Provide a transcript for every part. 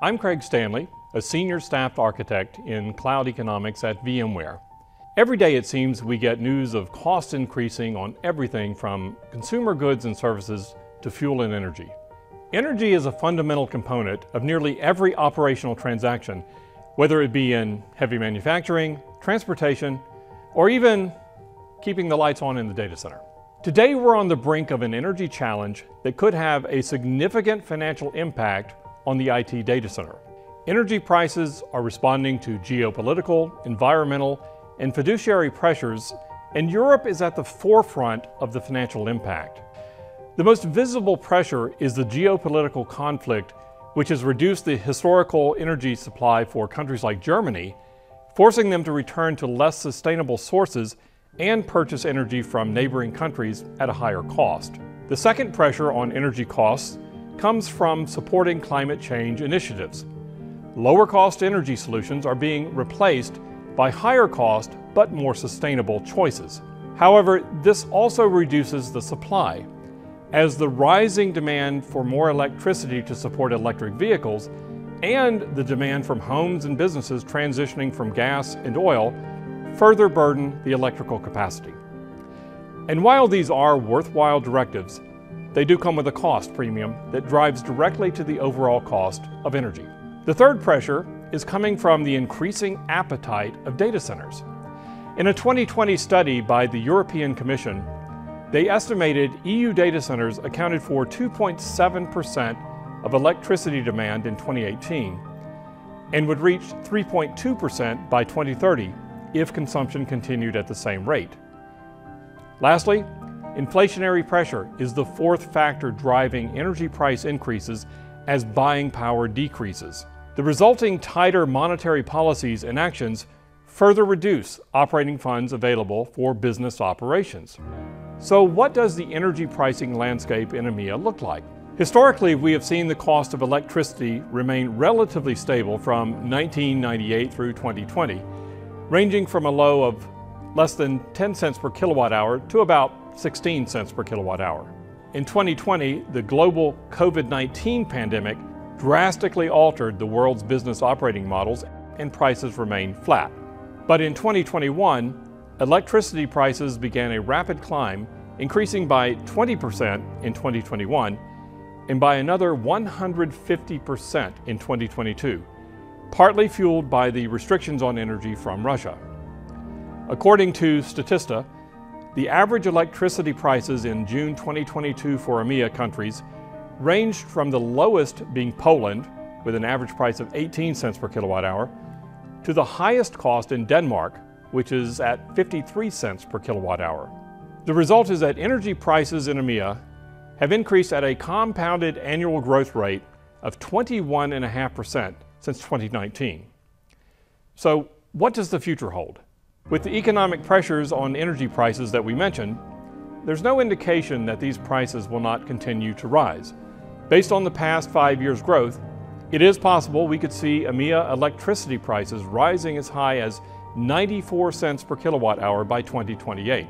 I'm Craig Stanley, a senior staff architect in cloud economics at VMware. Every day it seems we get news of costs increasing on everything from consumer goods and services to fuel and energy. Energy is a fundamental component of nearly every operational transaction, whether it be in heavy manufacturing, transportation, or even keeping the lights on in the data center. Today we're on the brink of an energy challenge that could have a significant financial impact on the IT data center. Energy prices are responding to geopolitical, environmental, and fiduciary pressures, and Europe is at the forefront of the financial impact. The most visible pressure is the geopolitical conflict, which has reduced the historical energy supply for countries like Germany, forcing them to return to less sustainable sources and purchase energy from neighboring countries at a higher cost. The second pressure on energy costs comes from supporting climate change initiatives. Lower cost energy solutions are being replaced by higher cost but more sustainable choices. However, this also reduces the supply as the rising demand for more electricity to support electric vehicles and the demand from homes and businesses transitioning from gas and oil further burden the electrical capacity. And while these are worthwhile directives, they do come with a cost premium that drives directly to the overall cost of energy. The third pressure is coming from the increasing appetite of data centers. In a 2020 study by the European Commission, they estimated EU data centers accounted for 2.7% of electricity demand in 2018 and would reach 3.2% by 2030 if consumption continued at the same rate. Lastly, inflationary pressure is the fourth factor driving energy price increases as buying power decreases. The resulting tighter monetary policies and actions further reduce operating funds available for business operations. So what does the energy pricing landscape in EMEA look like? Historically, we have seen the cost of electricity remain relatively stable from 1998 through 2020, ranging from a low of less than 10 cents per kilowatt hour to about 16 cents per kilowatt hour. In 2020, the global COVID-19 pandemic drastically altered the world's business operating models and prices remained flat. But in 2021, electricity prices began a rapid climb, increasing by 20% in 2021 and by another 150% in 2022, partly fueled by the restrictions on energy from Russia. According to Statista, the average electricity prices in June 2022 for EMEA countries ranged from the lowest being Poland, with an average price of 18 cents per kilowatt hour, to the highest cost in Denmark, which is at 53 cents per kilowatt hour. The result is that energy prices in EMEA have increased at a compounded annual growth rate of 21.5% since 2019. So, what does the future hold? With the economic pressures on energy prices that we mentioned, there's no indication that these prices will not continue to rise. Based on the past five years' growth, it is possible we could see EMEA electricity prices rising as high as 94 cents per kilowatt hour by 2028.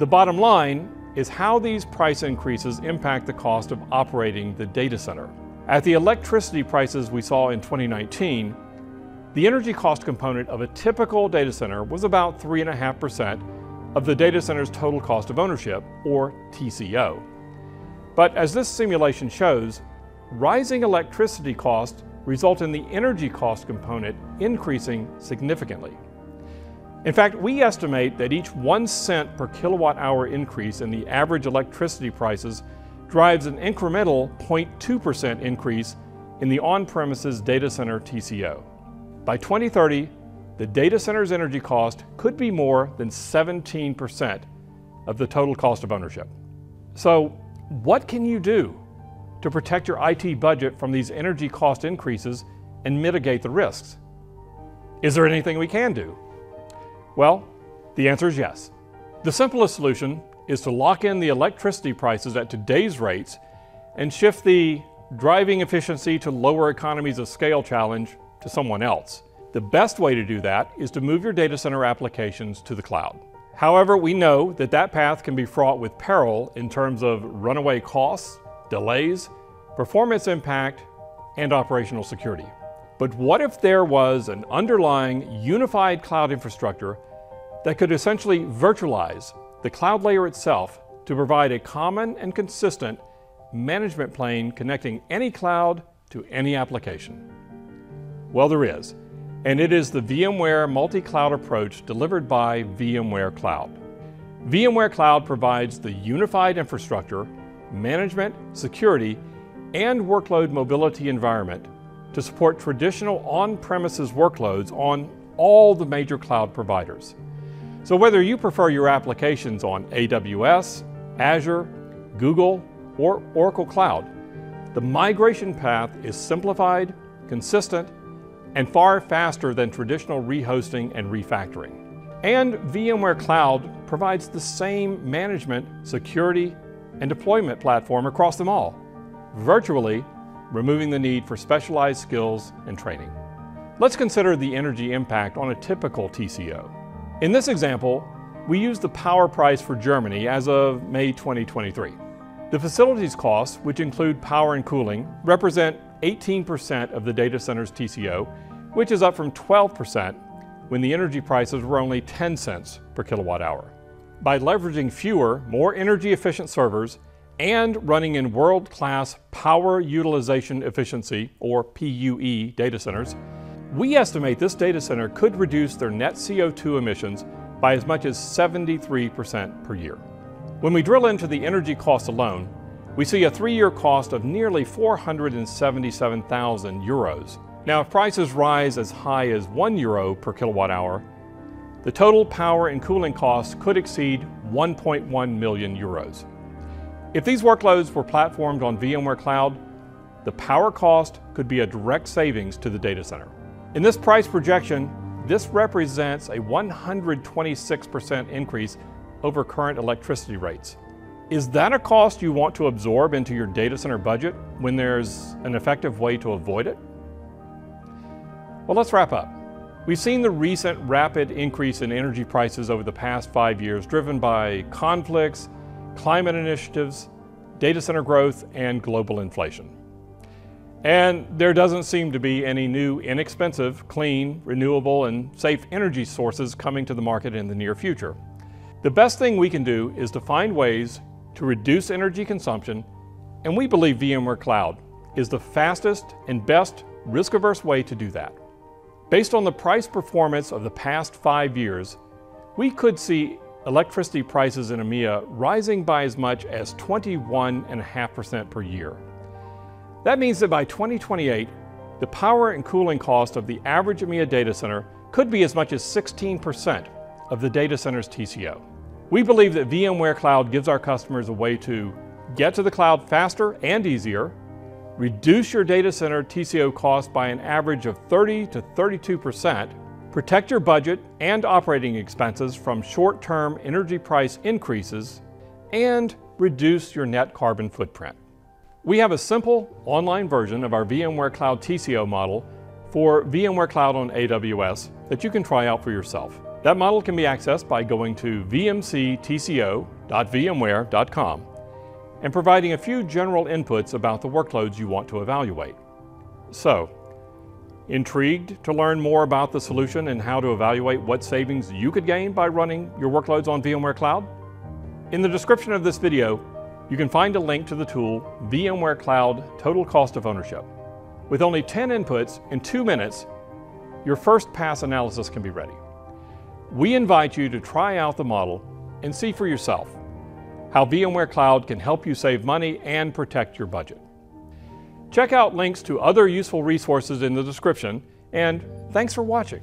The bottom line is how these price increases impact the cost of operating the data center. At the electricity prices we saw in 2019, the energy cost component of a typical data center was about 3.5% of the data center's total cost of ownership, or TCO. But as this simulation shows, rising electricity costs result in the energy cost component increasing significantly. In fact, we estimate that each one cent per kilowatt hour increase in the average electricity prices drives an incremental 0.2% increase in the on-premises data center TCO. By 2030, the data center's energy cost could be more than 17% of the total cost of ownership. So, what can you do to protect your IT budget from these energy cost increases and mitigate the risks? Is there anything we can do? Well, the answer is yes. The simplest solution is to lock in the electricity prices at today's rates and shift the driving efficiency to lower economies of scale challenge to someone else. The best way to do that is to move your data center applications to the cloud. However, we know that that path can be fraught with peril in terms of runaway costs, delays, performance impact, and operational security. But what if there was an underlying unified cloud infrastructure that could essentially virtualize the cloud layer itself to provide a common and consistent management plane connecting any cloud to any application? Well, there is, and it is the VMware multi-cloud approach delivered by VMware Cloud. VMware Cloud provides the unified infrastructure, management, security, and workload mobility environment to support traditional on-premises workloads on all the major cloud providers. So whether you prefer your applications on AWS, Azure, Google, or Oracle Cloud, the migration path is simplified, consistent, and far faster than traditional rehosting and refactoring. And VMware Cloud provides the same management, security, and deployment platform across them all, virtually removing the need for specialized skills and training. Let's consider the energy impact on a typical TCO. In this example, we use the power price for Germany as of May 2023. The facilities costs, which include power and cooling, represent 18% of the data center's TCO, which is up from 12% when the energy prices were only 10 cents per kilowatt hour. By leveraging fewer, more energy efficient servers and running in world-class power utilization efficiency, or PUE, data centers, we estimate this data center could reduce their net CO2 emissions by as much as 73% per year. When we drill into the energy cost alone, we see a three-year cost of nearly 477,000 euros. Now, if prices rise as high as 1 euro per kilowatt hour, the total power and cooling costs could exceed 1.1 million euros. If these workloads were platformed on VMware Cloud, the power cost could be a direct savings to the data center. In this price projection, this represents a 126% increase over current electricity rates. Is that a cost you want to absorb into your data center budget when there's an effective way to avoid it? Well, let's wrap up. We've seen the recent rapid increase in energy prices over the past five years driven by conflicts, climate initiatives, data center growth, and global inflation. And there doesn't seem to be any new inexpensive, clean, renewable, and safe energy sources coming to the market in the near future. The best thing we can do is to find ways to reduce energy consumption, and we believe VMware Cloud is the fastest and best risk-averse way to do that. Based on the price performance of the past five years, we could see electricity prices in EMEA rising by as much as 21.5% per year. That means that by 2028, the power and cooling cost of the average EMEA data center could be as much as 16% of the data center's TCO. We believe that VMware Cloud gives our customers a way to get to the cloud faster and easier, reduce your data center TCO cost by an average of 30 to 32%, Protect your budget and operating expenses from short-term energy price increases and reduce your net carbon footprint. We have a simple online version of our VMware Cloud TCO model for VMware Cloud on AWS that you can try out for yourself. That model can be accessed by going to vmctco.vmware.com and providing a few general inputs about the workloads you want to evaluate. So, Intrigued to learn more about the solution and how to evaluate what savings you could gain by running your workloads on VMware Cloud? In the description of this video, you can find a link to the tool VMware Cloud Total Cost of Ownership. With only 10 inputs in two minutes, your first pass analysis can be ready. We invite you to try out the model and see for yourself how VMware Cloud can help you save money and protect your budget. Check out links to other useful resources in the description, and thanks for watching.